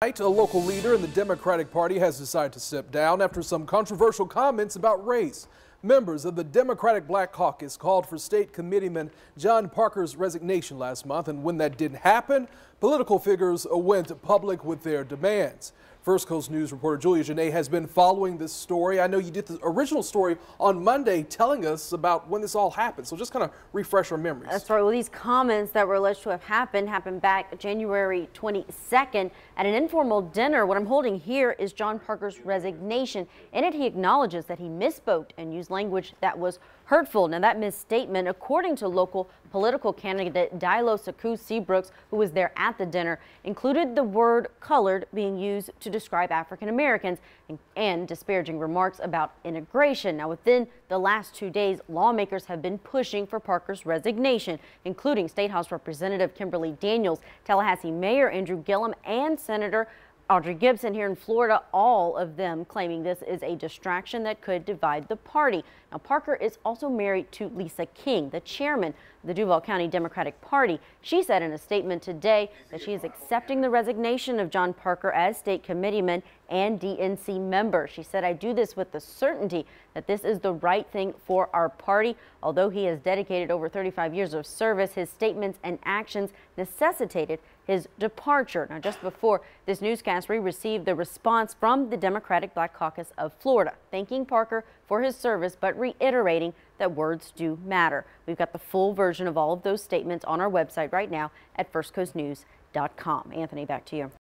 Tonight, a local leader in the Democratic Party has decided to step down after some controversial comments about race. Members of the Democratic Black Caucus called for state committeeman John Parker's resignation last month, and when that didn't happen, political figures went public with their demands. First Coast News reporter Julia Janae has been following this story. I know you did the original story on Monday telling us about when this all happened. So just kind of refresh our memories. That's right. Well, these comments that were alleged to have happened happened back January 22nd at an informal dinner. What I'm holding here is John Parker's resignation. In it, he acknowledges that he misspoke and used language that was hurtful. Now, that misstatement, according to local political candidate Diallo-Sekou Seabrooks, who was there at the dinner, included the word colored being used to describe African Americans and, and disparaging remarks about integration. Now, within the last two days, lawmakers have been pushing for Parker's resignation, including State House Representative Kimberly Daniels, Tallahassee Mayor Andrew Gillum, and Senator Audrey Gibson here in Florida, all of them claiming this is a distraction that could divide the party. Now, Parker is also married to Lisa King, the chairman of the Duval County Democratic Party. She said in a statement today that she is accepting the resignation of John Parker as state committeeman and DNC member. She said, I do this with the certainty that this is the right thing for our party. Although he has dedicated over 35 years of service, his statements and actions necessitated his departure. Now, just before this newscast, we received the response from the Democratic Black Caucus of Florida, thanking Parker for his service, but reiterating that words do matter. We've got the full version of all of those statements on our website right now at firstcoastnews.com. Anthony, back to you.